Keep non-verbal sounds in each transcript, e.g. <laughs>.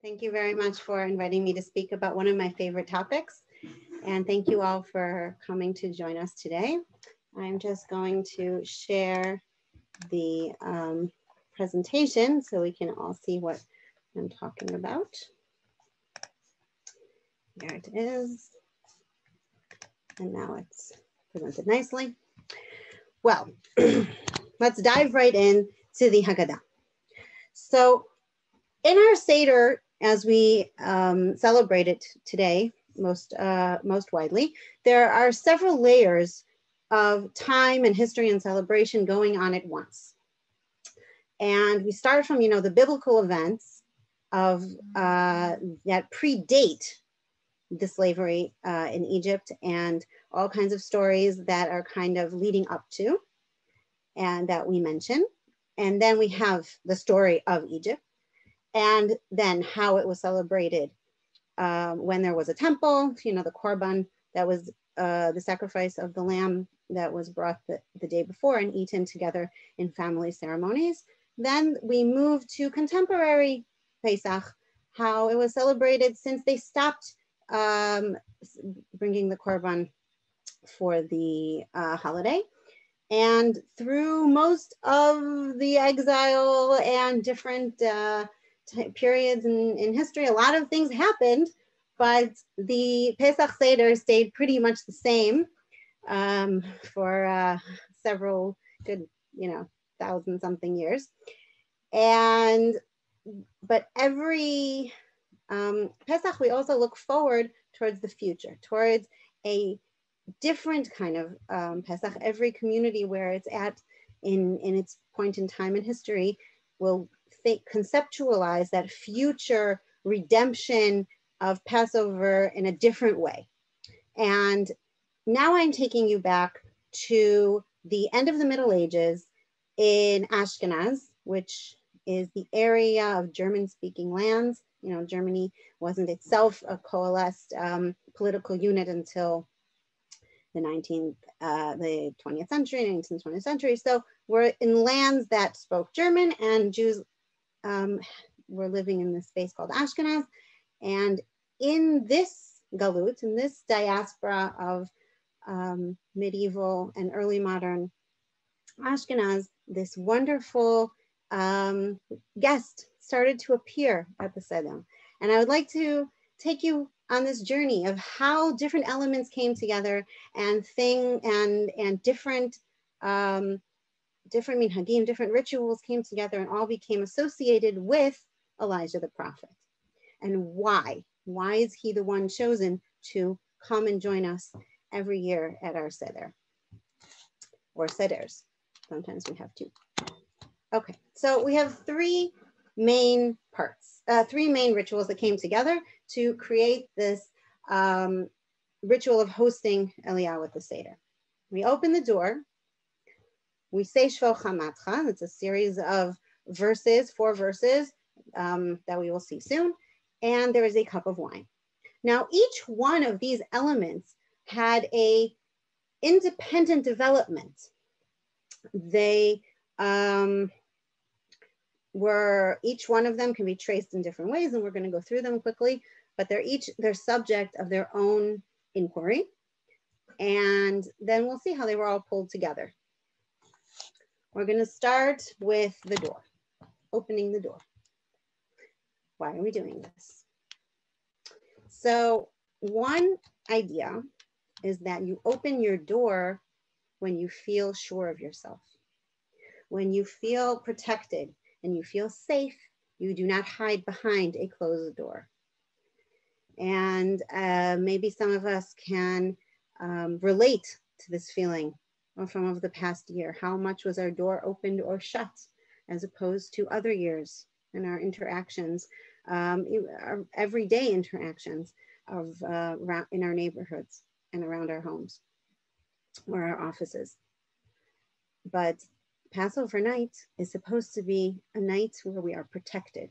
Thank you very much for inviting me to speak about one of my favorite topics. And thank you all for coming to join us today. I'm just going to share the um, presentation so we can all see what I'm talking about. There it is. And now it's presented nicely. Well, <clears throat> let's dive right in to the Haggadah. So in our Seder, as we um, celebrate it today, most, uh, most widely, there are several layers of time and history and celebration going on at once. And we start from, you know, the biblical events of uh, that predate the slavery uh, in Egypt and all kinds of stories that are kind of leading up to and that we mention. And then we have the story of Egypt and then how it was celebrated um, when there was a temple, you know, the korban that was uh, the sacrifice of the lamb that was brought the, the day before and eaten together in family ceremonies. Then we move to contemporary Pesach, how it was celebrated since they stopped um, bringing the korban for the uh, holiday. And through most of the exile and different uh, periods in, in history, a lot of things happened, but the Pesach Seder stayed pretty much the same um, for uh, several good, you know, thousand something years. And, but every um, Pesach, we also look forward towards the future, towards a different kind of um, Pesach. Every community where it's at in, in its point in time in history will think, conceptualize that future redemption of Passover in a different way. And now I'm taking you back to the end of the Middle Ages in Ashkenaz, which is the area of German speaking lands. You know, Germany wasn't itself a coalesced um, political unit until the 19th, uh, the 20th century, 19th, 20th century. So we're in lands that spoke German and Jews um, were living in this space called Ashkenaz. And in this galut, in this diaspora of um, medieval and early modern Ashkenaz, this wonderful um, guest started to appear at the Seder. And I would like to take you on this journey of how different elements came together and thing and and different um, different minhagim, different rituals came together and all became associated with Elijah the prophet. And why? Why is he the one chosen to come and join us every year at our seder or seders? Sometimes we have two. Okay, so we have three main parts, uh, three main rituals that came together to create this um, ritual of hosting Eliyahu with the Seder. We open the door, we say Chamatcha, it's a series of verses, four verses um, that we will see soon, and there is a cup of wine. Now, each one of these elements had a independent development. They um, were each one of them can be traced in different ways, and we're going to go through them quickly. But they're each they're subject of their own inquiry, and then we'll see how they were all pulled together. We're going to start with the door, opening the door. Why are we doing this? So one idea is that you open your door when you feel sure of yourself. When you feel protected and you feel safe, you do not hide behind a closed door. And uh, maybe some of us can um, relate to this feeling from of the past year. How much was our door opened or shut as opposed to other years in our interactions, um, our everyday interactions of uh, in our neighborhoods and around our homes or our offices. But Passover night is supposed to be a night where we are protected.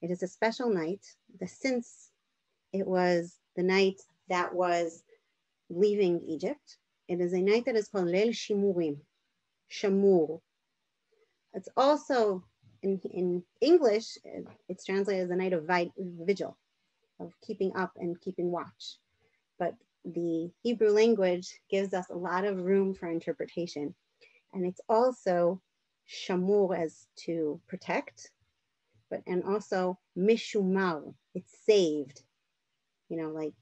It is a special night the, since it was the night that was leaving Egypt. It is a night that is called Leil Shimurim, Shamur. It's also in, in English, it's translated as a night of vigil, of keeping up and keeping watch. But the Hebrew language gives us a lot of room for interpretation. And it's also shamur as to protect, but and also mishumar, it's saved. You know, like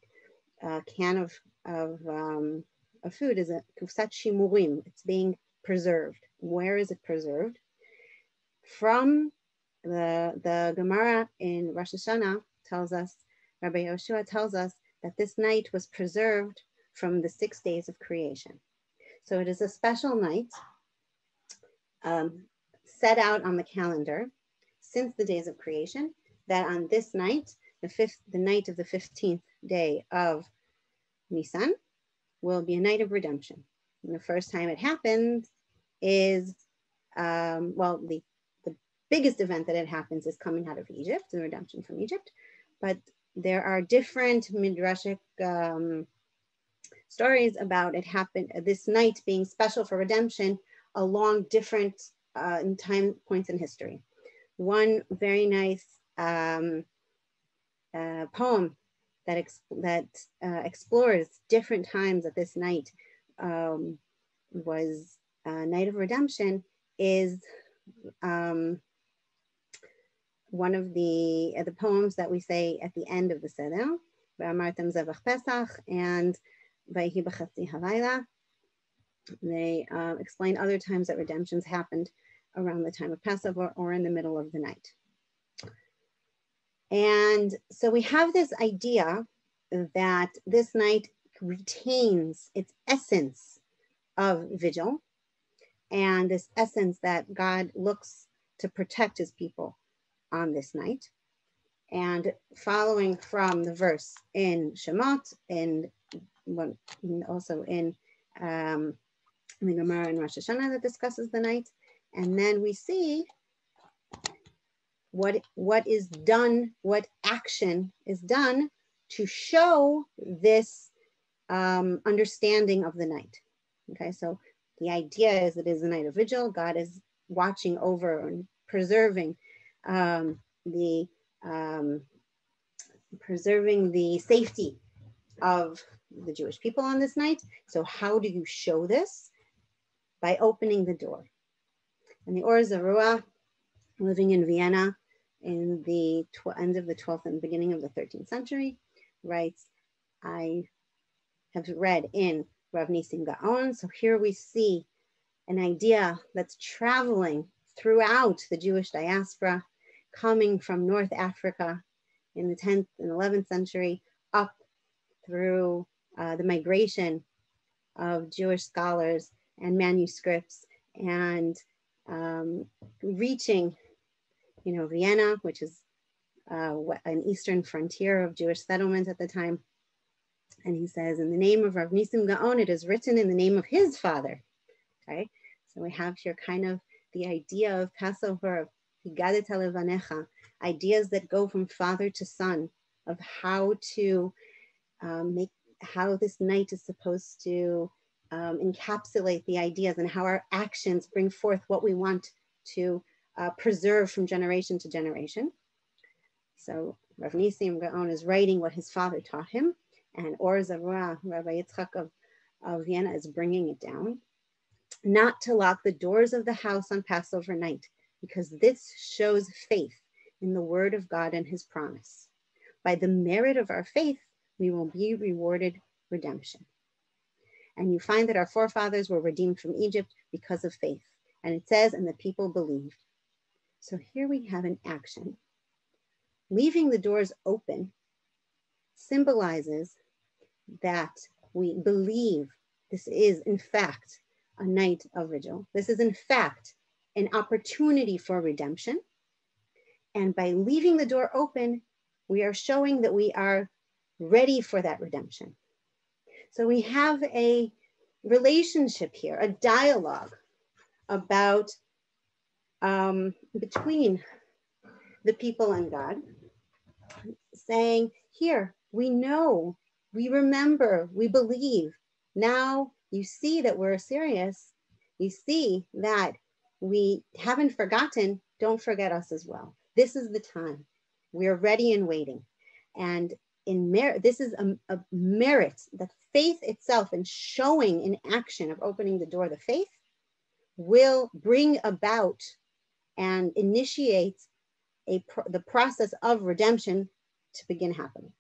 a can of, of, um, of food is a kufsat shimurim, it's being preserved. Where is it preserved? From the, the Gemara in Rosh Hashanah tells us, Rabbi Yoshua tells us that this night was preserved from the six days of creation. So it is a special night um, set out on the calendar since the days of creation that on this night, the fifth, the night of the 15th day of Nisan will be a night of redemption. And the first time it happens is, um, well, the, the biggest event that it happens is coming out of Egypt, the redemption from Egypt. But there are different midrashic um, stories about it happened this night being special for redemption along different uh, time points in history. One very nice um, uh, poem that, that uh, explores different times that this night um, was Night of Redemption is um, one of the, uh, the poems that we say at the end of the Seder, V'amartem Zevach Pesach and Vayhi B'chatzi Halayla. They uh, explain other times that redemptions happened around the time of Passover or in the middle of the night. And so we have this idea that this night retains its essence of vigil and this essence that God looks to protect his people on this night. And following from the verse in Shemot and also in um, the Gemara in Rosh Hashanah that discusses the night. And then we see what, what is done, what action is done to show this um, understanding of the night. Okay, so the idea is it is a night of vigil. God is watching over and preserving um, the um, preserving the safety of the Jewish people on this night. So how do you show this? By opening the door. And the Or Zarua, living in Vienna in the end of the 12th and beginning of the 13th century, writes, I have read in Rav Nisim Gaon. So here we see an idea that's traveling throughout the Jewish diaspora coming from North Africa in the 10th and 11th century up through uh, the migration of Jewish scholars and manuscripts and um, reaching, you know, Vienna, which is uh, an eastern frontier of Jewish settlement at the time. And he says, in the name of Rav Nisim Gaon, it is written in the name of his father. Okay, so we have here kind of the idea of Passover, of ideas that go from father to son of how to um, make, how this night is supposed to um, encapsulate the ideas and how our actions bring forth what we want to uh, preserve from generation to generation. So Rav Nisim Gaon is writing what his father taught him, and Or Zarua, Rabbi Yitzchak of, of Vienna, is bringing it down. Not to lock the doors of the house on Passover night, because this shows faith in the word of God and his promise. By the merit of our faith, we will be rewarded redemption. And you find that our forefathers were redeemed from Egypt because of faith. And it says, and the people believed. So here we have an action. Leaving the doors open symbolizes that we believe this is, in fact, a night of vigil. This is, in fact, an opportunity for redemption. And by leaving the door open, we are showing that we are ready for that redemption. So we have a relationship here, a dialogue about um, between the people and God, saying, Here, we know, we remember, we believe. Now you see that we're serious. You see that we haven't forgotten don't forget us as well. This is the time. We're ready and waiting. And in merit, this is a, a merit, the faith itself and showing in action of opening the door, the faith will bring about and initiates a the process of redemption to begin happening.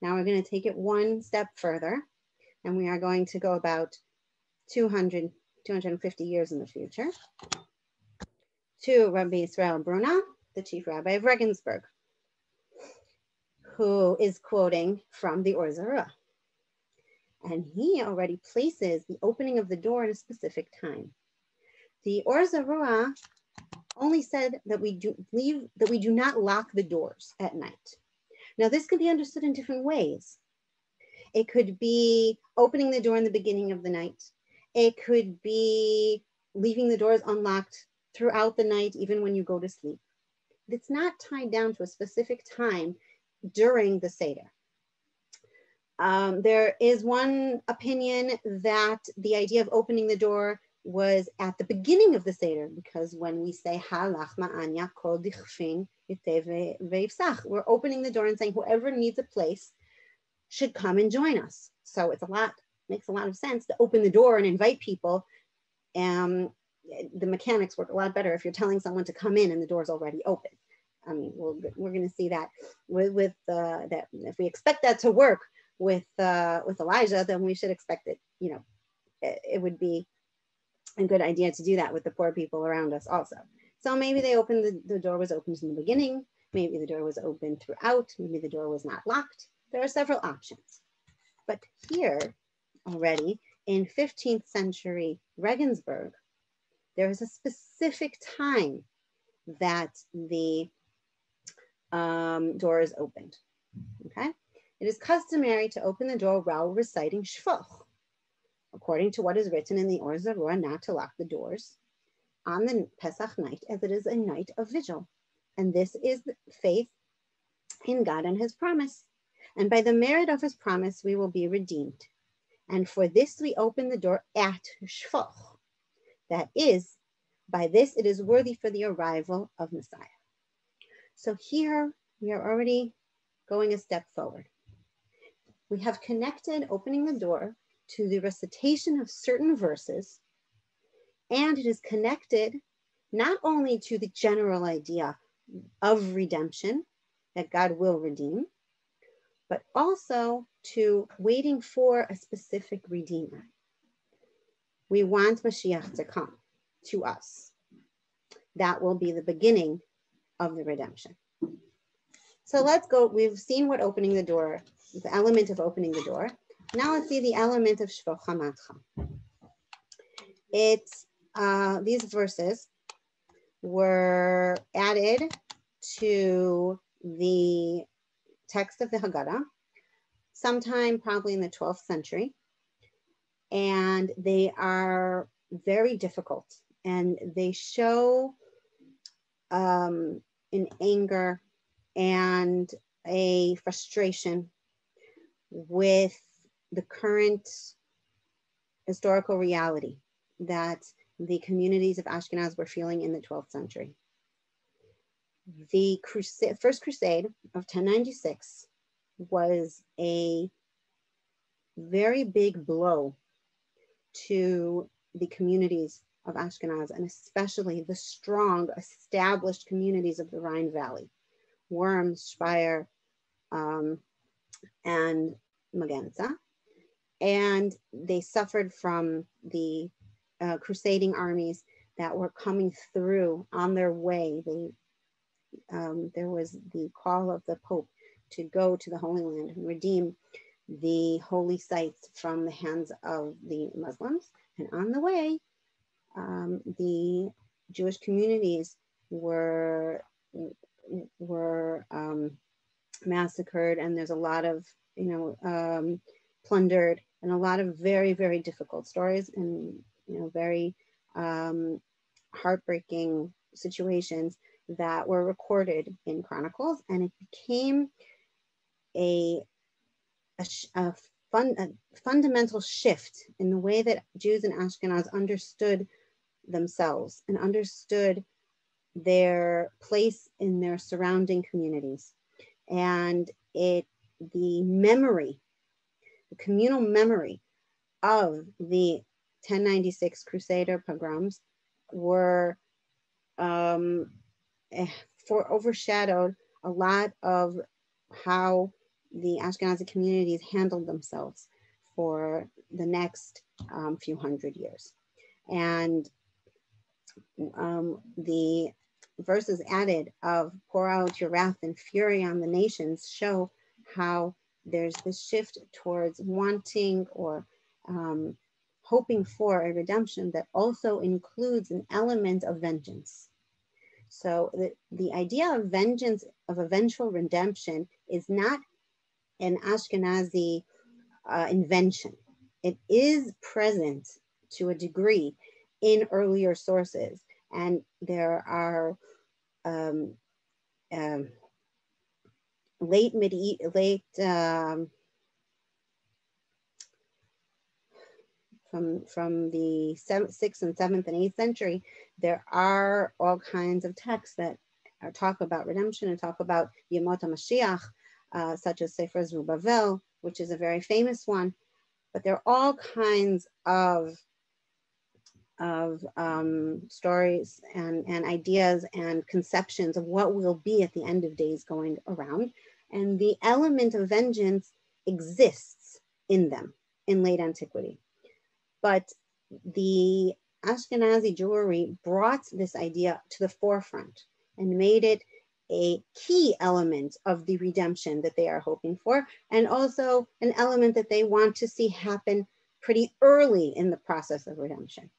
Now we're going to take it one step further and we are going to go about 200, 250 years in the future to Rabbi Israel Bruna, the chief rabbi of Regensburg, who is quoting from the Or Zarua. And he already places the opening of the door in a specific time. The Or Zarua only said that we do leave that we do not lock the doors at night. Now this could be understood in different ways. It could be opening the door in the beginning of the night. It could be leaving the doors unlocked throughout the night, even when you go to sleep. It's not tied down to a specific time during the Seder. Um, there is one opinion that the idea of opening the door was at the beginning of the Seder, because when we say ha lachma anya kol dichfin we're opening the door and saying whoever needs a place should come and join us. So it's a lot, makes a lot of sense to open the door and invite people. Um, the mechanics work a lot better if you're telling someone to come in and the door's already open. I mean, we're, we're going to see that with, with uh, that. If we expect that to work with uh, with Elijah, then we should expect it. You know, it, it would be a good idea to do that with the poor people around us also. So maybe they opened the, the door was open in the beginning. Maybe the door was open throughout. Maybe the door was not locked. There are several options. But here already in 15th century Regensburg, there is a specific time that the um, door is opened. Okay. It is customary to open the door while reciting Shvoch, according to what is written in the Or Zarua, not to lock the doors on the Pesach night, as it is a night of vigil. And this is faith in God and his promise. And by the merit of his promise, we will be redeemed. And for this we open the door at Shvoch, that is, by this it is worthy for the arrival of Messiah. So here we are already going a step forward. We have connected opening the door to the recitation of certain verses, and it is connected not only to the general idea of redemption, that God will redeem, but also to waiting for a specific redeemer. We want Mashiach to come to us. That will be the beginning of the redemption. So let's go. We've seen what opening the door, the element of opening the door. Now let's see the element of Shvoch HaMatcha. It's uh, these verses were added to the text of the Haggadah sometime probably in the 12th century. And they are very difficult and they show um, an anger and a frustration with the current historical reality that the communities of Ashkenaz were feeling in the 12th century. The crusade, First Crusade of 1096 was a very big blow to the communities of Ashkenaz, and especially the strong, established communities of the Rhine Valley, Worms, Speyer, um, and Magenza. And they suffered from the uh, crusading armies that were coming through on their way. They, um, there was the call of the Pope to go to the Holy Land and redeem the holy sites from the hands of the Muslims. And on the way, um, the Jewish communities were were um, massacred, and there's a lot of you know um, plundered, and a lot of very very difficult stories, and you know very um, heartbreaking situations that were recorded in chronicles, and it became a a, a, fun, a fundamental shift in the way that Jews and Ashkenaz understood themselves and understood their place in their surrounding communities. And it, the memory, the communal memory of the 1096 Crusader pogroms were um, eh, for overshadowed a lot of how the Ashkenazi communities handled themselves for the next um, few hundred years. And um, the verses added of pour out your wrath and fury on the nations show how there's this shift towards wanting or um, hoping for a redemption that also includes an element of vengeance. So the, the idea of vengeance, of eventual redemption, is not an Ashkenazi uh, invention. It is present to a degree in earlier sources. And there are um, um, late medieval, late um, from from the seventh, sixth and seventh and eighth century, there are all kinds of texts that talk about redemption and talk about Yemot Mashiach, uh, such as Sefer Zerubbabel, which is a very famous one. But there are all kinds of of um, stories and, and ideas and conceptions of what will be at the end of days going around. And the element of vengeance exists in them in late antiquity. But the Ashkenazi Jewry brought this idea to the forefront and made it a key element of the redemption that they are hoping for, and also an element that they want to see happen pretty early in the process of redemption.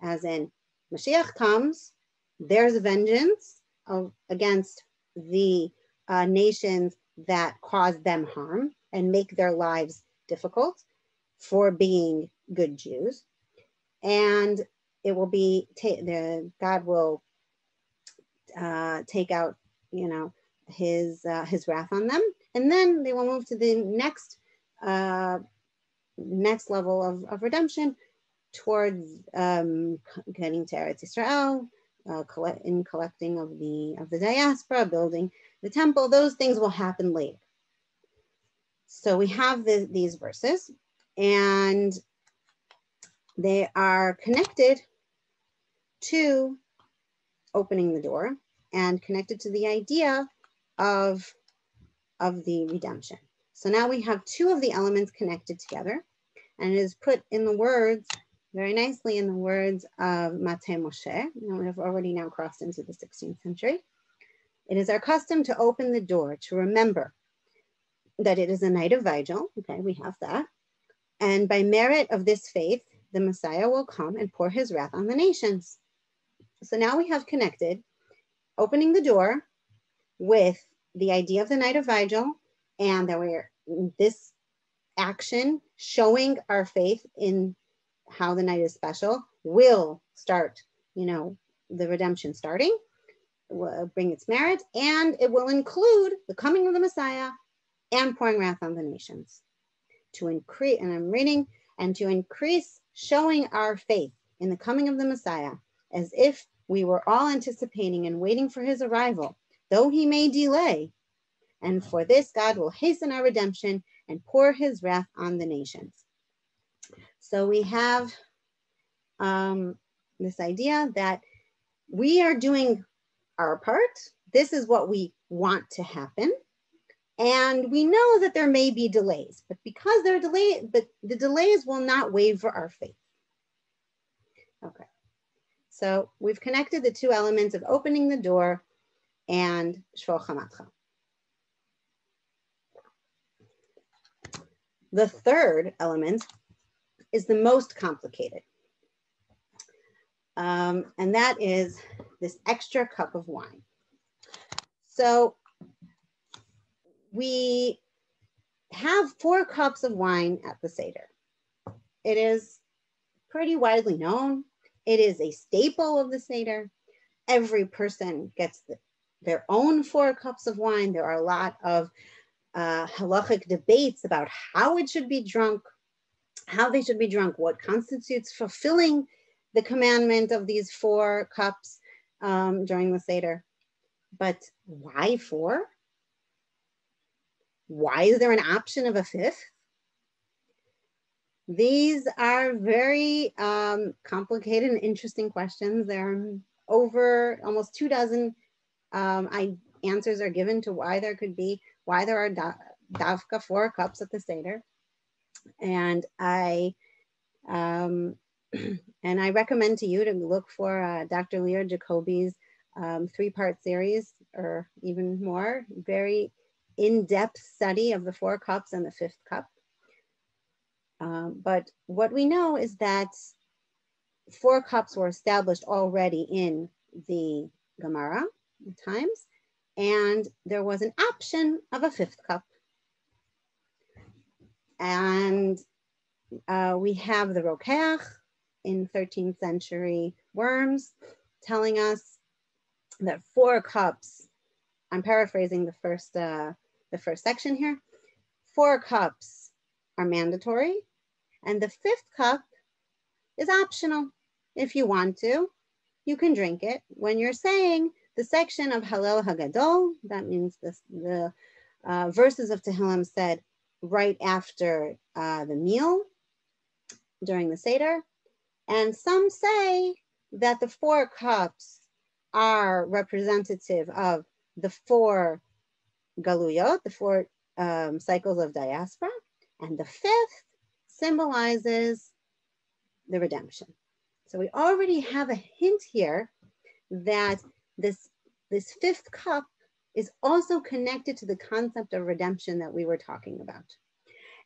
As in, Mashiach comes, there's vengeance of, against the uh, nations that cause them harm and make their lives difficult for being good Jews. And it will be, the God will uh, take out, you know, his, uh, his wrath on them. And then they will move to the next, uh, next level of, of redemption towards um, getting to Eretz Israel, uh, collect, in collecting of the, of the diaspora, building the temple, those things will happen later. So we have the, these verses and they are connected to opening the door and connected to the idea of, of the redemption. So now we have two of the elements connected together and it is put in the words very nicely in the words of Mateh Moshe. we have already now crossed into the 16th century. It is our custom to open the door to remember that it is a night of vigil. Okay, we have that. And by merit of this faith, the Messiah will come and pour his wrath on the nations. So now we have connected opening the door with the idea of the night of vigil and that we're this action showing our faith in how the night is special will start, you know, the redemption starting, will bring its merit, and it will include the coming of the Messiah and pouring wrath on the nations to increase, and I'm reading, and to increase showing our faith in the coming of the Messiah as if we were all anticipating and waiting for his arrival, though he may delay. And for this, God will hasten our redemption and pour his wrath on the nations. So we have um, this idea that we are doing our part. This is what we want to happen. And we know that there may be delays, but because there are delays, but the delays will not waver our faith. Okay, so we've connected the two elements of opening the door and Shvo Chamatcha. The third element is the most complicated. Um, and that is this extra cup of wine. So we have four cups of wine at the Seder. It is pretty widely known. It is a staple of the Seder. Every person gets the, their own four cups of wine. There are a lot of uh, halachic debates about how it should be drunk, how they should be drunk, what constitutes fulfilling the commandment of these four cups. Um, during the Seder. But why four? Why is there an option of a fifth? These are very um, complicated and interesting questions. There are over almost two dozen um, I, answers are given to why there could be, why there are da, davka four cups at the Seder. And I, um, and I recommend to you to look for uh, Dr. Leor Jacobi's um, three-part series or even more, very in-depth study of the four cups and the fifth cup. Um, but what we know is that four cups were established already in the Gemara times, and there was an option of a fifth cup. And uh, we have the Rokeach in 13th century Worms telling us that four cups, I'm paraphrasing the first, uh, the first section here, four cups are mandatory and the fifth cup is optional. If you want to, you can drink it. When you're saying the section of Hallel Hagadol, that means this, the uh, verses of Tehillim said right after uh, the meal during the Seder. And some say that the four cups are representative of the four galuyot, the four um, cycles of diaspora, and the fifth symbolizes the redemption. So we already have a hint here that this, this fifth cup is also connected to the concept of redemption that we were talking about.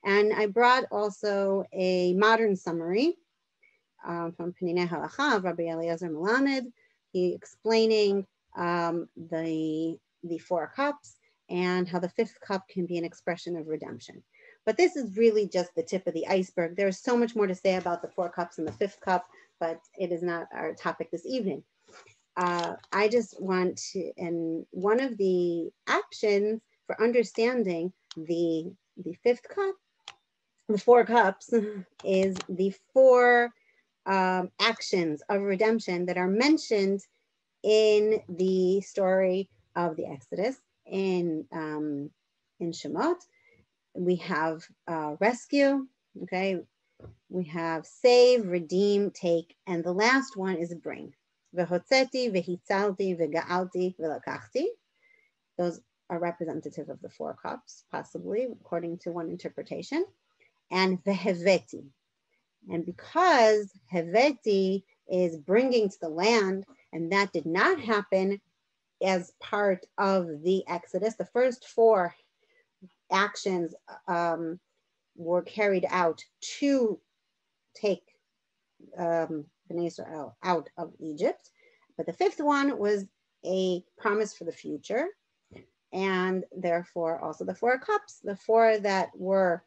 And I brought also a modern summary um, from Peninei Halacha of Rabbi Eliezer Melamed. He explaining um, the, the four cups and how the fifth cup can be an expression of redemption. But this is really just the tip of the iceberg. There's so much more to say about the four cups and the fifth cup, but it is not our topic this evening. Uh, I just want to, and one of the options for understanding the, the fifth cup, the four cups, <laughs> is the four um, actions of redemption that are mentioned in the story of the Exodus in, um, in Shemot we have uh, rescue, okay? We have save, redeem, take, and the last one is bring. Vehotzeti, vehitzalti, vega'alti, velakachti. Those are representative of the four cups, possibly, according to one interpretation. And veheveti. And because heveti is bringing to the land, and that did not happen as part of the Exodus, the first four actions um, were carried out to take um, Israel out of Egypt. But the fifth one was a promise for the future. And therefore also the four cups, the four that were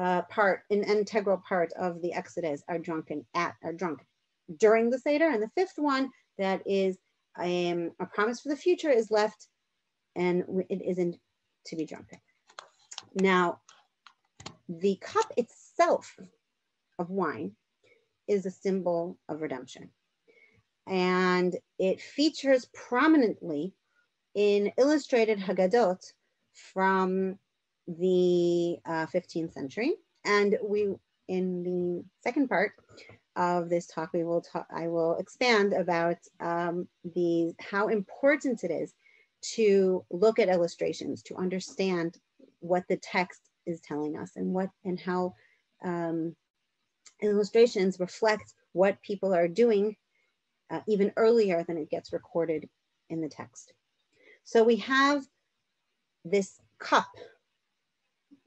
uh, part, an integral part of the Exodus are drunken at, are drunk during the Seder. And the fifth one that is um, a promise for the future is left and it isn't to be drunk. Now, the cup itself of wine is a symbol of redemption. And it features prominently in illustrated Haggadot from the uh, 15th century. And we, in the second part of this talk, we will talk, I will expand about um, the, how important it is to look at illustrations, to understand what the text is telling us and what and how um, illustrations reflect what people are doing uh, even earlier than it gets recorded in the text. So we have this cup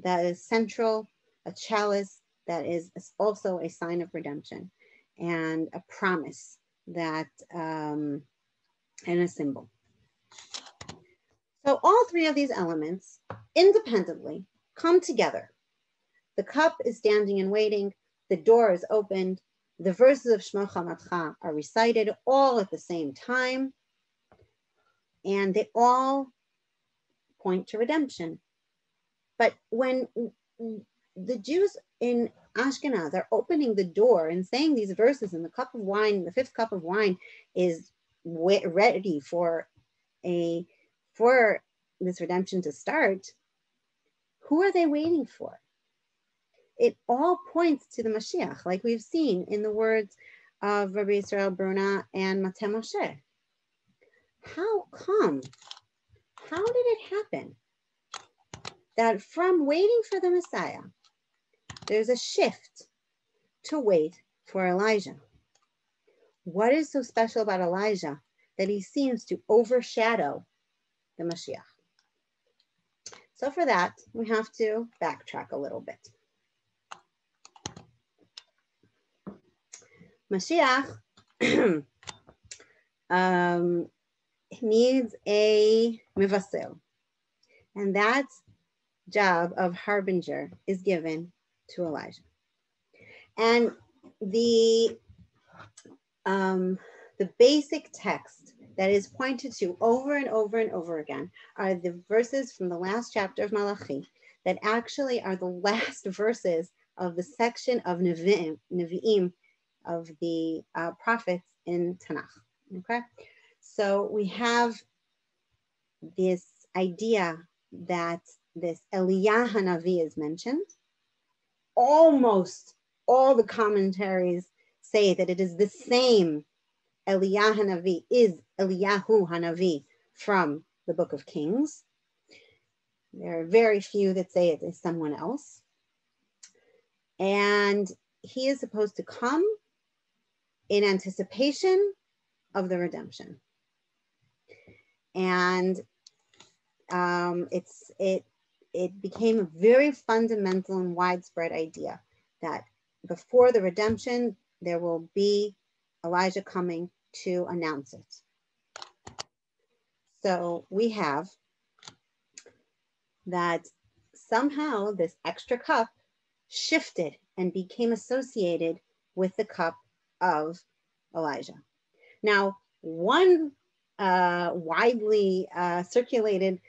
that is central, a chalice that is also a sign of redemption and a promise that um, and a symbol. So all three of these elements independently come together. The cup is standing and waiting, the door is opened, the verses of Shmo Chamatcha are recited all at the same time, and they all point to redemption. But when the Jews in Ashkenaz are opening the door and saying these verses, and the cup of wine, the fifth cup of wine is ready for a for this redemption to start, who are they waiting for? It all points to the Mashiach, like we've seen in the words of Rabbi Israel Bruna and Mateh Moshe. How come? How did it happen that from waiting for the Messiah, there's a shift to wait for Elijah? What is so special about Elijah that he seems to overshadow the Mashiach? So for that, we have to backtrack a little bit. Mashiach <clears throat> um, needs a mivasil, and that job of harbinger is given to Elijah. And the um, the basic text that is pointed to over and over and over again are the verses from the last chapter of Malachi that actually are the last <laughs> verses of the section of Nevi'im, Nevi'im of the uh, prophets in Tanakh. Okay, so we have this idea that this Eliyahu Hanavi is mentioned. Almost all the commentaries say that it is the same Hanavi is Eliyahu Hanavi from the book of Kings. There are very few that say it is someone else. And he is supposed to come in anticipation of the redemption. And um, it's it it became a very fundamental and widespread idea that before the redemption, there will be Elijah coming to announce it. So we have that somehow this extra cup shifted and became associated with the cup of Elijah. Now, one uh, widely uh, circulated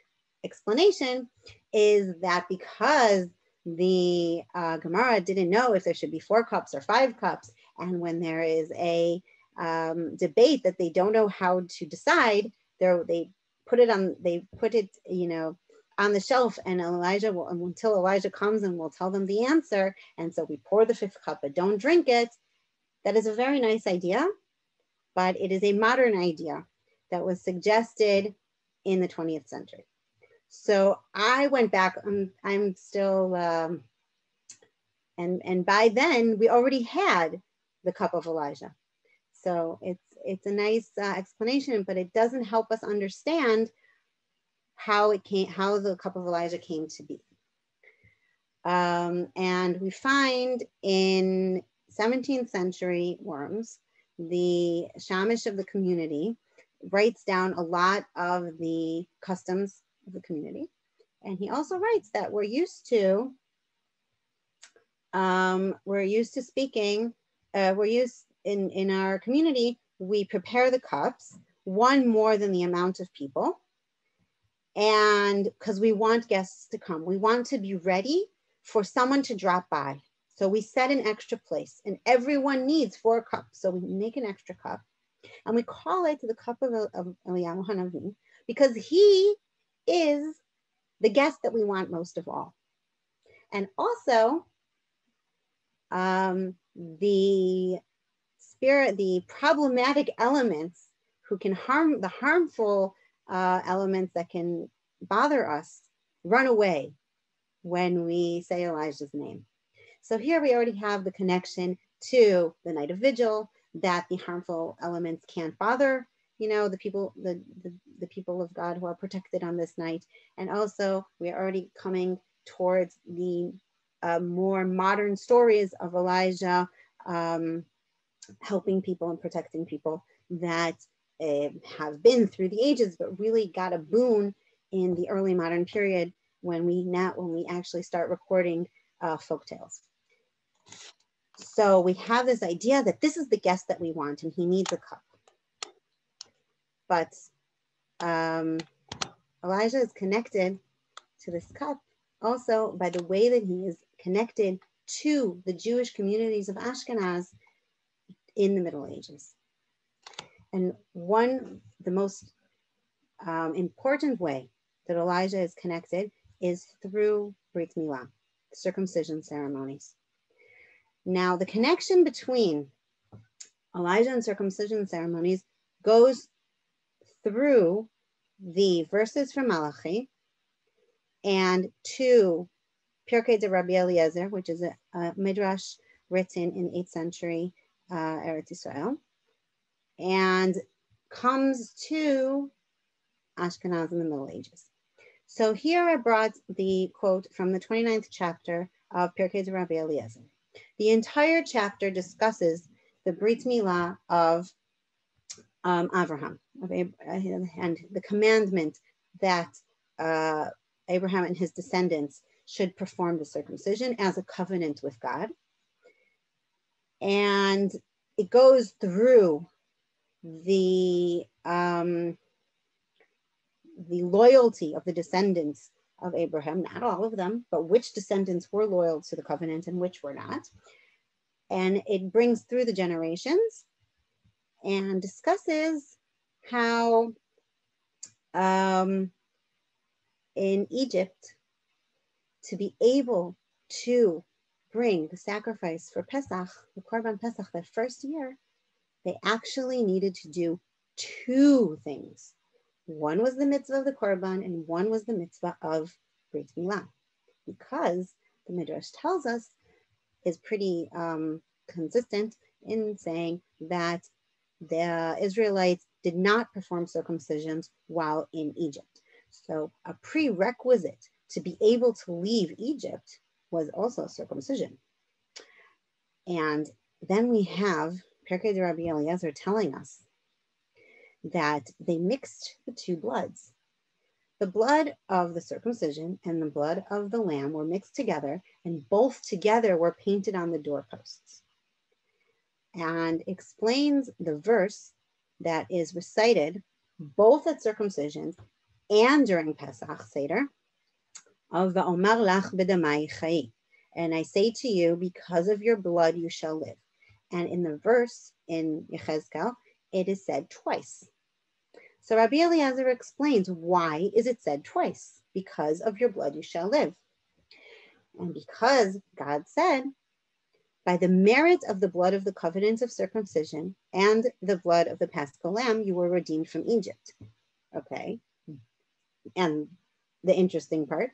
explanation is that because the uh, Gemara didn't know if there should be four cups or five cups, and when there is a um, debate that they don't know how to decide, they put it on, they put it, you know, on the shelf and Elijah will, until Elijah comes and will tell them the answer. And so we pour the fifth cup, but don't drink it. That is a very nice idea, but it is a modern idea that was suggested in the 20th century. So I went back, I'm, I'm still, um, and, and by then we already had the cup of Elijah. So it's, it's a nice uh, explanation, but it doesn't help us understand how it came, how the cup of Elijah came to be. Um, and we find in 17th century Worms, the Shamish of the community writes down a lot of the customs of the community. And he also writes that we're used to, um, we're used to speaking, uh, we're used in, in our community, we prepare the cups, one more than the amount of people. And because we want guests to come, we want to be ready for someone to drop by so we set an extra place and everyone needs four cups. So we make an extra cup and we call it the cup of, of Eliyahu Hanavi because he is the guest that we want most of all. And also um, the spirit, the problematic elements who can harm, the harmful uh, elements that can bother us run away when we say Elijah's name. So here we already have the connection to the night of vigil that the harmful elements can't bother, you know, the people, the, the, the people of God who are protected on this night. And also we're already coming towards the uh, more modern stories of Elijah um, helping people and protecting people that uh, have been through the ages, but really got a boon in the early modern period when we now when we actually start recording uh, folk tales. So we have this idea that this is the guest that we want and he needs a cup. But um, Elijah is connected to this cup also by the way that he is connected to the Jewish communities of Ashkenaz in the Middle Ages. And one, the most um, important way that Elijah is connected is through Brit Milah, circumcision ceremonies. Now, the connection between Elijah and circumcision ceremonies goes through the verses from Malachi and to Pirkei de Rabbi Eliezer, which is a, a midrash written in 8th century uh, Eretz Israel, and comes to Ashkenaz in the Middle Ages. So here I brought the quote from the 29th chapter of Pirkei de Rabbi Eliezer. The entire chapter discusses the Brit Milah of um, Abraham of Abraham, and the commandment that uh, Abraham and his descendants should perform the circumcision as a covenant with God. And it goes through the um, the loyalty of the descendants of Abraham, not all of them, but which descendants were loyal to the covenant and which were not. And it brings through the generations and discusses how um, in Egypt, to be able to bring the sacrifice for Pesach, the Korban Pesach, that first year, they actually needed to do two things. One was the mitzvah of the Korban, and one was the mitzvah of Brit Milah, because the Midrash tells us is pretty um, consistent in saying that the Israelites did not perform circumcisions while in Egypt. So a prerequisite to be able to leave Egypt was also circumcision. And then we have Pirkei de Rabbi Eliezer telling us that they mixed the two bloods. The blood of the circumcision and the blood of the lamb were mixed together, and both together were painted on the doorposts. And explains the verse that is recited both at circumcision and during Pesach Seder of the Omar Lach B'damai Chai. And I say to you, because of your blood you shall live. And in the verse in Yechezkel, it is said twice. So Rabbi Eliezer explains why is it said twice? Because of your blood you shall live. And because God said, by the merit of the blood of the covenant of circumcision and the blood of the paschal lamb, you were redeemed from Egypt. Okay. And the interesting part,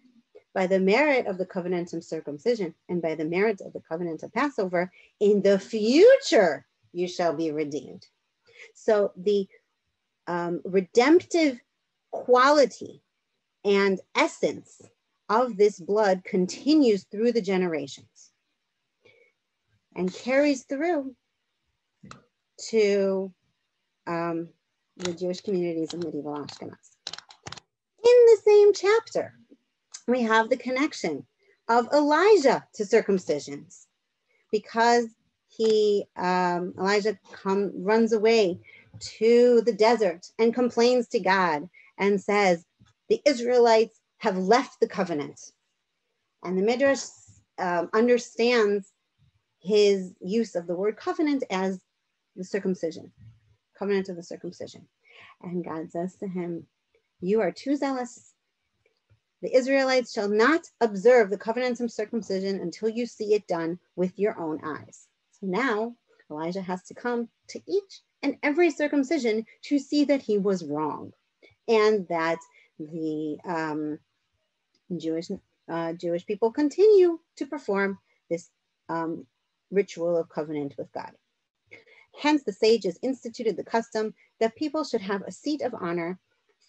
by the merit of the covenant of circumcision and by the merit of the covenant of Passover, in the future you shall be redeemed. So the um, redemptive quality and essence of this blood continues through the generations and carries through to um, the Jewish communities of medieval Ashkenaz. In the same chapter, we have the connection of Elijah to circumcisions because he, um, Elijah come, runs away to the desert and complains to God and says, the Israelites have left the covenant. And the Midrash um, understands his use of the word covenant as the circumcision, covenant of the circumcision. And God says to him, You are too zealous. The Israelites shall not observe the covenant of circumcision until you see it done with your own eyes. So now Elijah has to come to each and every circumcision to see that he was wrong and that the um, Jewish, uh, Jewish people continue to perform this um, ritual of covenant with God. Hence, the sages instituted the custom that people should have a seat of honor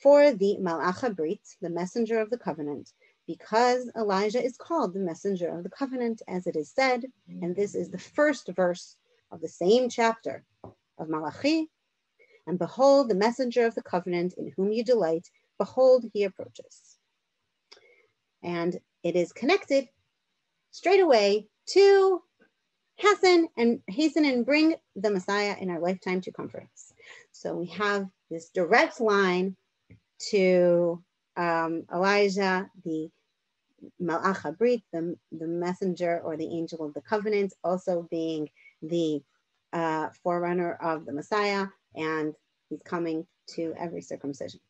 for the Malach Brit, the messenger of the covenant, because Elijah is called the messenger of the covenant, as it is said, and this is the first verse of the same chapter of Malachi. And behold, the messenger of the covenant in whom you delight, behold, he approaches. And it is connected straight away to hasten and hasten and bring the Messiah in our lifetime to comfort us. So we have this direct line to um, Elijah, the Malach Brit, the, the messenger or the angel of the covenant, also being the uh, forerunner of the Messiah and He's coming to every circumcision.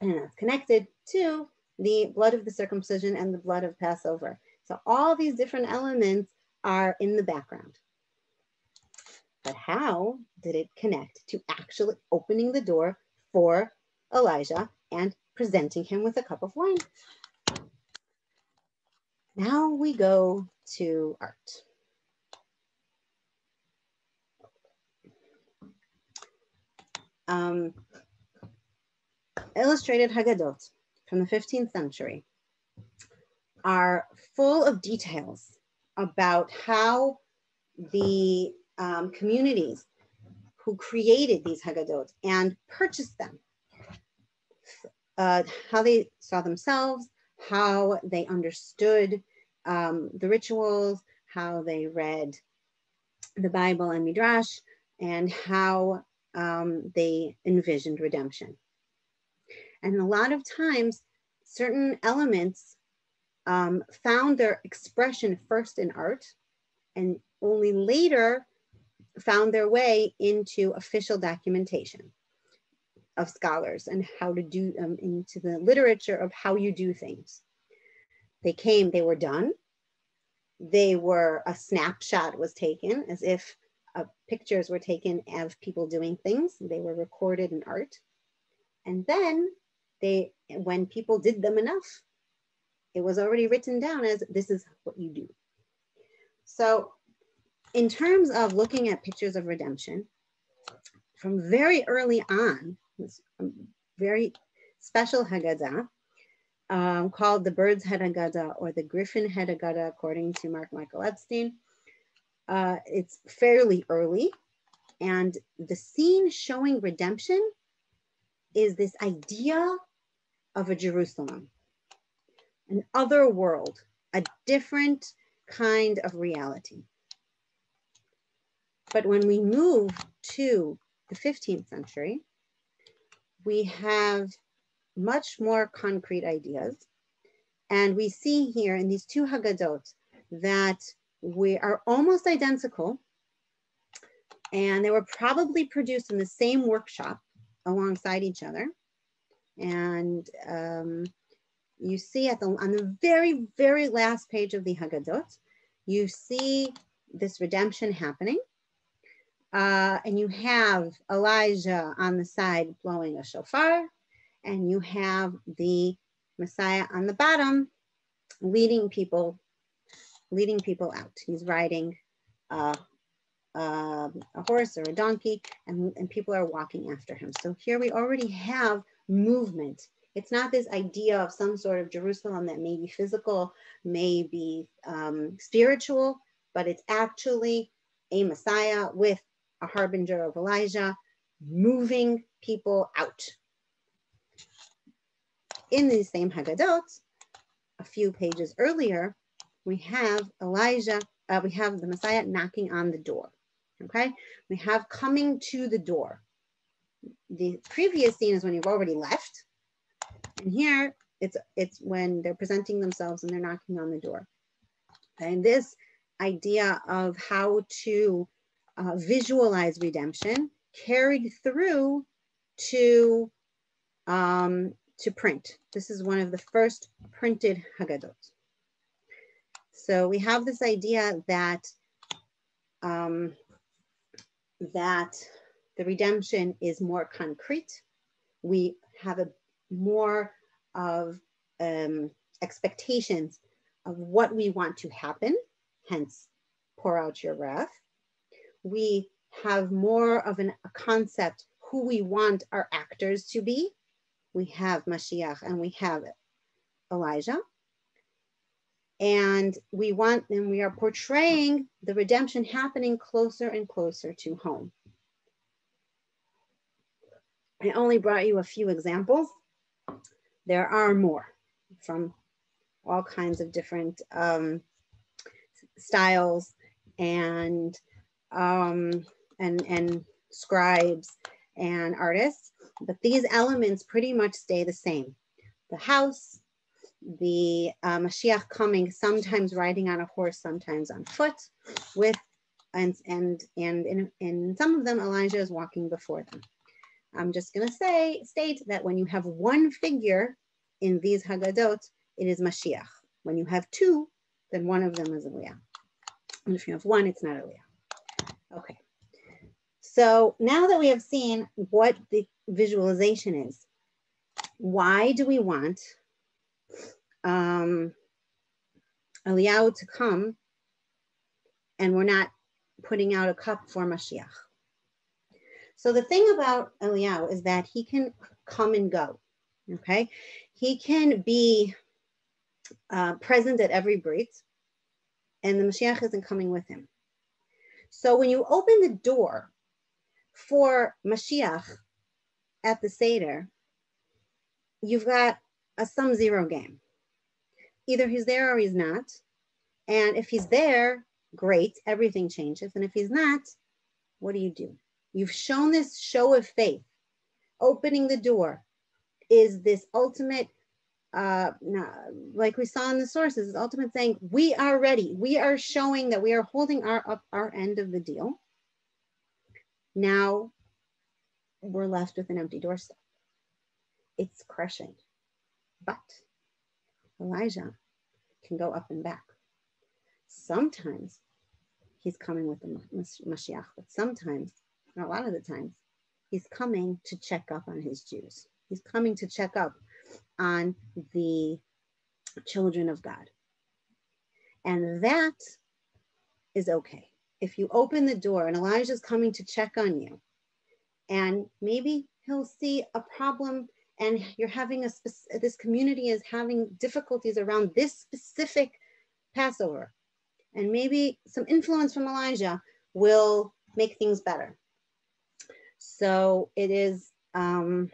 And that's connected to the blood of the circumcision and the blood of Passover. So all these different elements are in the background. But how did it connect to actually opening the door for Elijah and presenting him with a cup of wine? Now we go to art. Um, illustrated Haggadot from the 15th century are full of details about how the um, communities who created these Haggadot and purchased them, uh, how they saw themselves, how they understood um, the rituals, how they read the Bible and Midrash, and how um, they envisioned redemption. And a lot of times, certain elements um, found their expression first in art and only later found their way into official documentation of scholars and how to do them um, into the literature of how you do things. They came, they were done. They were, a snapshot was taken as if uh, pictures were taken of people doing things. They were recorded in art. And then they, when people did them enough, it was already written down as this is what you do. So in terms of looking at pictures of redemption, from very early on, this very special Haggadah um, called the Bird's Head Haggadah or the Griffin Head Haggadah, according to Marc Michael Epstein. Uh, it's fairly early, and the scene showing redemption is this idea of a Jerusalem, an other world, a different kind of reality. But when we move to the 15th century, we have much more concrete ideas. And we see here in these two Haggadot that we are almost identical. And they were probably produced in the same workshop alongside each other. And um, you see at the, on the very, very last page of the Haggadot, you see this redemption happening. Uh, and you have Elijah on the side blowing a shofar, and you have the Messiah on the bottom leading people, leading people out. He's riding a horse or a donkey, and, and people are walking after him. So here we already have movement. It's not this idea of some sort of Jerusalem that may be physical, may be um, spiritual, but it's actually a Messiah with a harbinger of Elijah, moving people out. In these same Haggadot, a few pages earlier, we have Elijah, uh, we have the Messiah knocking on the door. Okay, we have coming to the door. The previous scene is when you've already left, and here it's it's when they're presenting themselves and they're knocking on the door. And this idea of how to uh, visualize redemption carried through to, um, to print. This is one of the first printed Haggadot. So we have this idea that, um, that the redemption is more concrete. We have a more of um, expectations of what we want to happen, hence pour out your wrath we have more of an, a concept who we want our actors to be. We have Mashiach and we have Elijah. And we want, and we are portraying the redemption happening closer and closer to home. I only brought you a few examples. There are more from all kinds of different um, styles and um, and, and scribes and artists, but these elements pretty much stay the same. The house, the uh, Mashiach coming, sometimes riding on a horse, sometimes on foot, with and and and in, in some of them Elijah is walking before them. I'm just going to say, state that when you have one figure in these Haggadot, it is Mashiach. When you have two, then one of them is Eliyahu. And if you have one, it's not Eliyahu. Okay. So now that we have seen what the visualization is, why do we want um, Eliyahu to come and we're not putting out a cup for Mashiach? So the thing about Eliyahu is that he can come and go. Okay, he can be uh, present at every brit, and the Mashiach isn't coming with him. So when you open the door for Mashiach at the Seder, you've got a sum zero game. Either he's there or he's not. And if he's there, great, everything changes. And if he's not, what do you do? You've shown this show of faith. Opening the door is this ultimate, uh, like we saw in the sources, is ultimate saying, we are ready. We are showing that we are holding our up our end of the deal. Now we're left with an empty doorstep. It's crushing. But Elijah can go up and back. Sometimes he's coming with the Mashiach, but sometimes a lot of the times, he's coming to check up on his Jews. He's coming to check up on the children of God. And that is okay. If you open the door and Elijah's coming to check on you, and maybe he'll see a problem and you're having a this community is having difficulties around this specific Passover. And maybe some influence from Elijah will make things better. So it is um,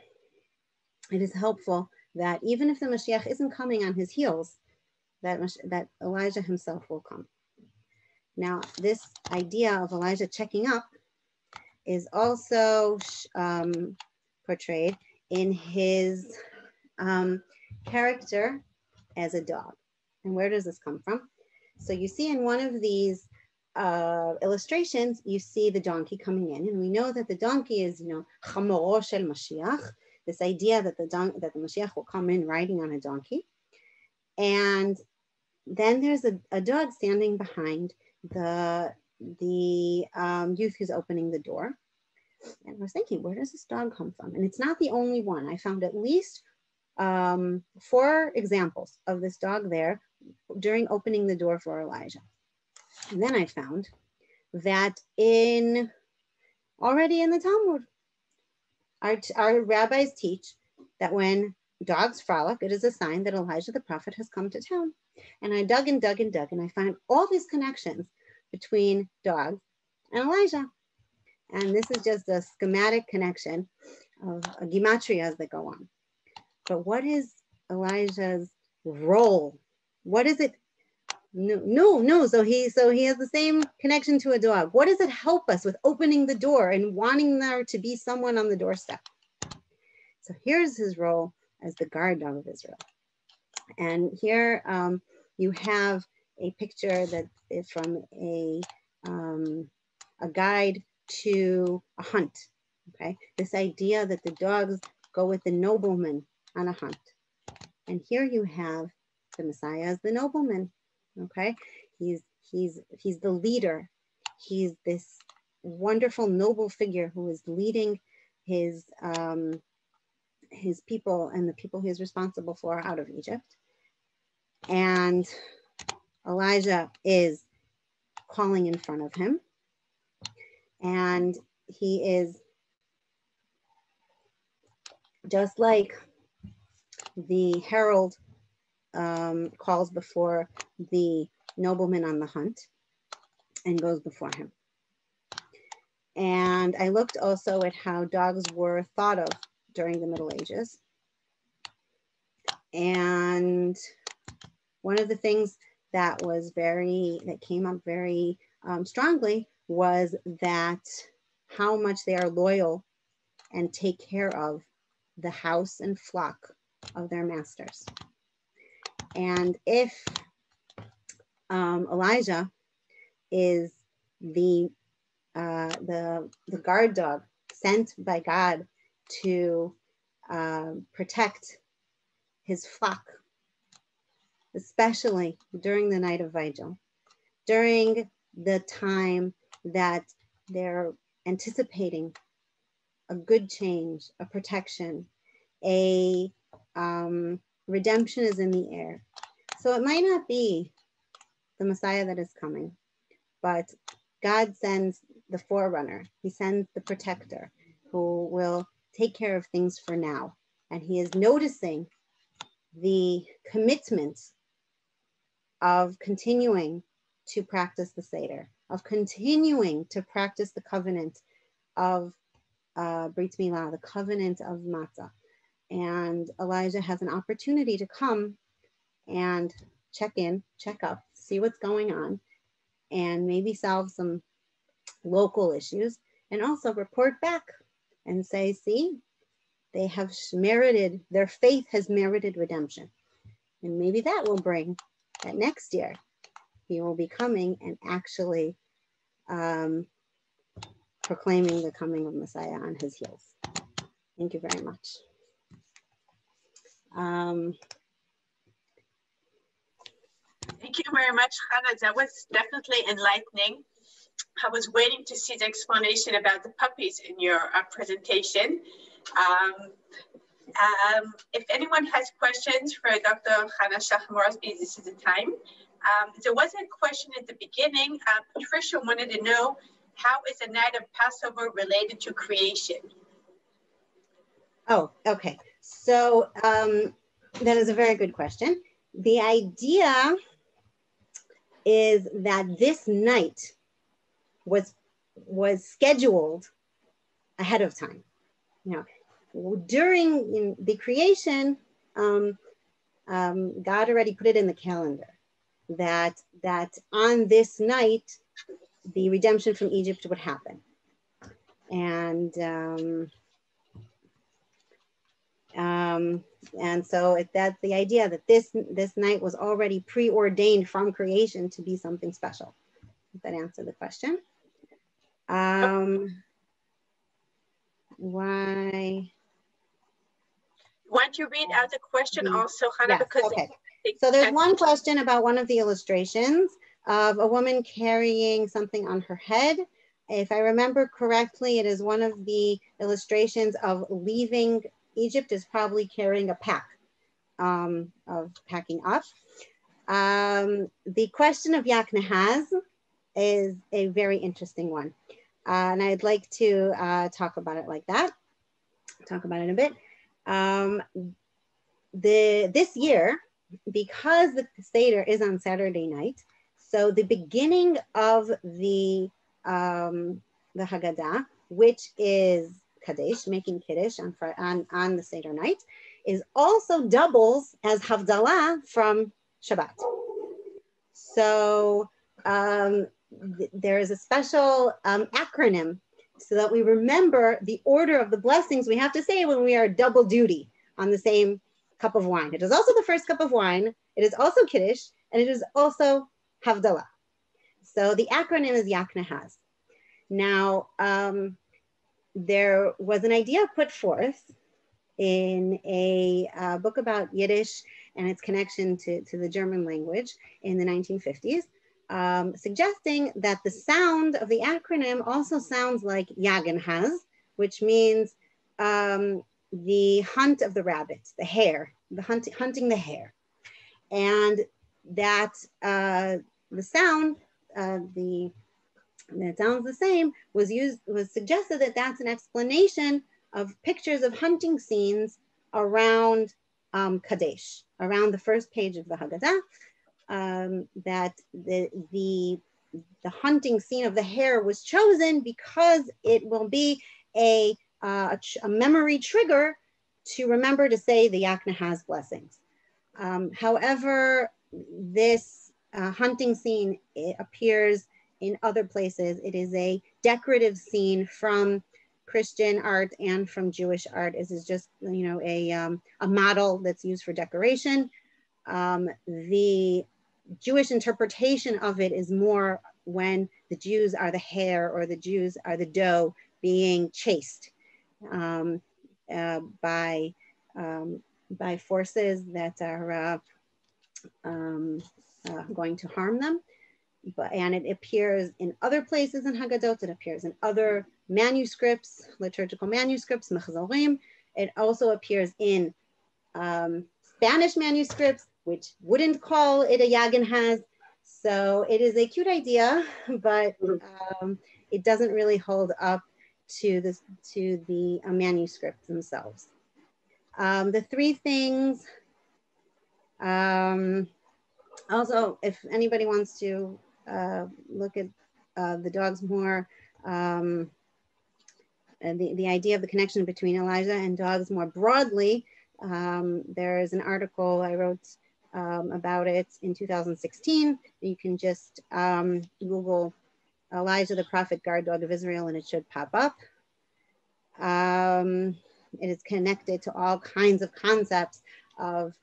it is helpful that even if the Mashiach isn't coming on his heels, that, that Elijah himself will come. Now, this idea of Elijah checking up is also um, portrayed in his um, character as a dog. And where does this come from? So you see in one of these uh, illustrations, you see the donkey coming in, and we know that the donkey is, you know, chamoro shel Mashiach, this idea that the don- that the Mashiach will come in riding on a donkey, and then there's a, a dog standing behind the the um, youth who's opening the door, and I was thinking, where does this dog come from? And it's not the only one. I found at least um, four examples of this dog there during opening the door for Elijah. And then I found that in already in the Talmud, our, our rabbis teach that when dogs frolic, it is a sign that Elijah the prophet has come to town. And I dug and dug and dug, and I found all these connections between dogs and Elijah. And this is just a schematic connection of gematrias that go on. But what is Elijah's role? What is it no, no, no. So he so he has the same connection to a dog. What does it help us with opening the door and wanting there to be someone on the doorstep? So here's his role as the guard dog of Israel. And here um, you have a picture that is from a um, a guide to a hunt. Okay, this idea that the dogs go with the nobleman on a hunt. And here you have the Messiah as the nobleman okay he's he's he's the leader he's this wonderful noble figure who is leading his um, his people and the people he's responsible for out of Egypt. And Elijah is calling in front of him. And he is just like the herald um, calls before the nobleman on the hunt and goes before him. And I looked also at how dogs were thought of during the Middle Ages. And one of the things that was very, that came up very um, strongly was that how much they are loyal and take care of the house and flock of their masters. And if um, Elijah is the, uh, the, the guard dog sent by God to uh, protect his flock, especially during the night of vigil, during the time that they're anticipating a good change, a protection, a um, redemption is in the air. So it might not be the Messiah that is coming, but God sends the forerunner, He sends the protector who will take care of things for now. And He is noticing the commitment of continuing to practice the Seder, of continuing to practice the covenant of uh, Brit Milah, the covenant of matzah. And Elijah has an opportunity to come and check in, check up, see what's going on, and maybe solve some local issues, and also report back and say, see, they have merited, their faith has merited redemption. And maybe that will bring that next year he will be coming and actually um, proclaiming the coming of Messiah on his heels. Thank you very much. Um, Thank you very much, Hannah. That was definitely enlightening. I was waiting to see the explanation about the puppies in your uh, presentation. Um, um, if anyone has questions for Dr. Hannah Shacham-Rosby, this is the time. Um, there was a question at the beginning. Uh, Patricia wanted to know, how is the night of Passover related to creation? Oh, okay. So um, that is a very good question. The idea is that this night was was scheduled ahead of time. You know, during the creation, um, um, God already put it in the calendar that that on this night the redemption from Egypt would happen, and um, um, and so it, that's the idea that this this night was already preordained from creation to be something special. Does that answer the question? Um, why? Why don't you read out the question mm-hmm. also, Hannah? Yes, because okay. So there's one question about one of the illustrations of a woman carrying something on her head. If I remember correctly, it is one of the illustrations of leaving Egypt is probably carrying a pack um, of packing up. Um, the question of Yaknahaz is a very interesting one. Uh, and I'd like to uh, talk about it like that, talk about it a bit. Um, the, this year, because the Seder is on Saturday night, so the beginning of the, um, the Haggadah, which is Kadesh, making Kiddush on, on, on the Seder night, is also doubles as Havdalah from Shabbat. So um, th there is a special um, acronym so that we remember the order of the blessings we have to say when we are double duty on the same cup of wine. It is also the first cup of wine. It is also Kiddush, and it is also Havdalah. So the acronym is Yaknahaz. Now, um, there was an idea put forth in a uh, book about Yiddish and its connection to, to the German language in the 1950s, um, suggesting that the sound of the acronym also sounds like Yagenhaz, which means um, the hunt of the rabbit, the hare, the hunt, hunting the hare. And that uh, the sound, uh, the that sounds the same, was used, was suggested that that's an explanation of pictures of hunting scenes around um, Kadesh, around the first page of the Haggadah, um, that the, the, the hunting scene of the hare was chosen because it will be a, uh, a, memory trigger to remember to say the Yaknahaz blessings. Um, however, this uh, hunting scene appears in other places. It is a decorative scene from Christian art and from Jewish art. This is just, you know, a, um, a model that's used for decoration. Um, the Jewish interpretation of it is more when the Jews are the hare or the Jews are the doe being chased. Um, uh, by um, by forces that are uh, um, uh, going to harm them. But, and it appears in other places in Haggadot, it appears in other manuscripts, liturgical manuscripts, Machzorim. It also appears in um, Spanish manuscripts, which wouldn't call it a Yagan has. So it is a cute idea, but um, it doesn't really hold up to the, to the uh, manuscripts themselves. Um, the three things, um, also, if anybody wants to uh, look at uh, the dogs more, um, the, the idea of the connection between Elijah and dogs more broadly, um, there is an article I wrote um, about it in 2016. You can just um, Google Elijah the prophet guard dog of Israel and it should pop up. Um, it is connected to all kinds of concepts of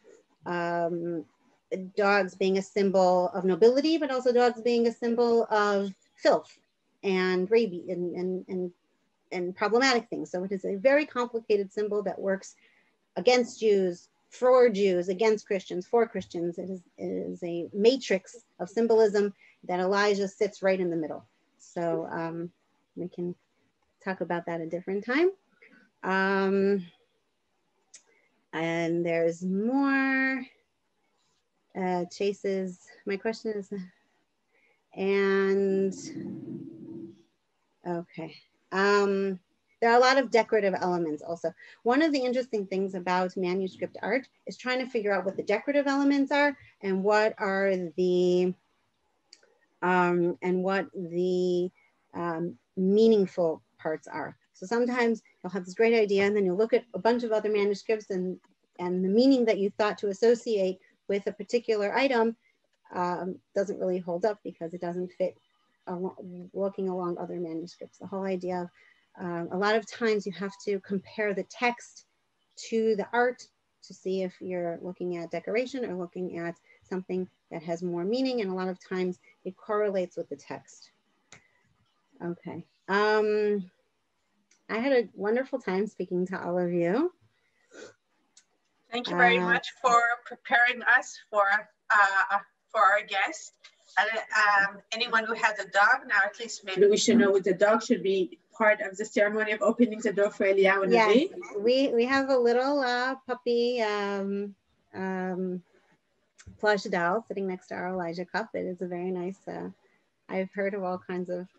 um, dogs being a symbol of nobility, but also dogs being a symbol of filth and rabies and, and, and, and problematic things. So it is a very complicated symbol that works against Jews, for Jews, against Christians, for Christians. It is, it is a matrix of symbolism that Elijah sits right in the middle. So um, we can talk about that a different time. Um, and there's more uh, chases. My question is, and okay. Um, there are a lot of decorative elements also. One of the interesting things about manuscript art is trying to figure out what the decorative elements are and what are the um, and what the um, meaningful parts are. So sometimes you'll have this great idea and then you'll look at a bunch of other manuscripts and, and the meaning that you thought to associate with a particular item um, doesn't really hold up because it doesn't fit along, walking along other manuscripts. The whole idea of uh, a lot of times you have to compare the text to the art to see if you're looking at decoration or looking at something that has more meaning. And a lot of times it correlates with the text. Okay. Um, I had a wonderful time speaking to all of you. Thank you very much for preparing us for uh, for our guest. um, anyone who has a dog now, at least maybe we should know what the dog should be part of the ceremony of opening the door for Eliyahu and Yes, we we have a little uh, puppy um, um, plush doll sitting next to our Elijah cup. It is a very nice. Uh, I've heard of all kinds of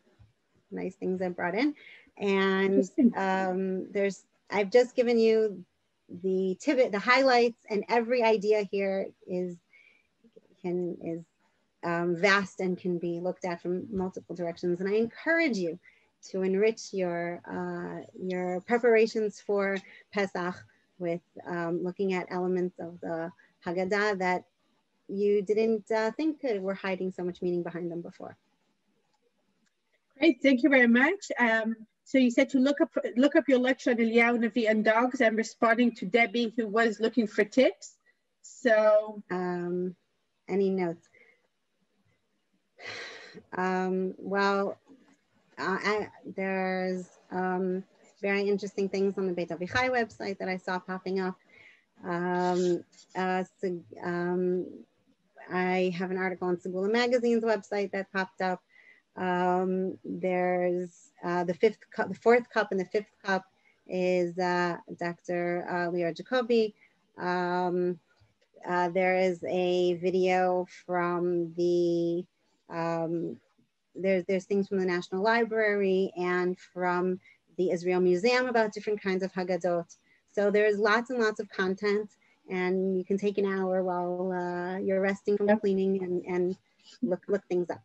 nice things I brought in. And um, there's, I've just given you the tibit, the highlights, and every idea here is can is um, vast and can be looked at from multiple directions. And I encourage you to enrich your uh, your preparations for Pesach with um, looking at elements of the Haggadah that you didn't uh, think were hiding so much meaning behind them before. Great, thank you very much. Um, so you said to look up look up your lecture on Eliyahu Navi and dogs. I'm responding to Debbie who was looking for tips. So um, any notes? Um, well, uh, I, there's um, very interesting things on the Beit Avichai website that I saw popping up. Um, uh, so, um, I have an article on Segula Magazine's website that popped up. Um, there's uh, the fifth cup, the fourth cup and the fifth cup is uh, Dr. Uh, Leor Jacobi. Um, uh, there is a video from the, um, there's, there's things from the National Library and from the Israel Museum about different kinds of Haggadot. So there's lots and lots of content and you can take an hour while uh, you're resting from cleaning and, and look, look things up.